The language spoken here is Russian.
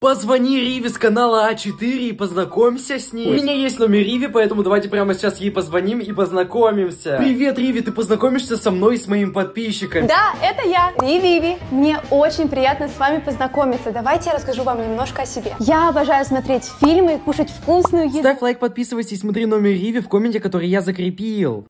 Позвони Риви с канала А4 и познакомься с ней. У меня есть номер Риви, поэтому давайте прямо сейчас ей позвоним и познакомимся. Привет, Риви, ты познакомишься со мной и с моим подписчиком? Да, это я, Риви. Мне очень приятно с вами познакомиться. Давайте я расскажу вам немножко о себе. Я обожаю смотреть фильмы и кушать вкусную еду. Ставь лайк, подписывайся и смотри номер Риви в комменте, который я закрепил.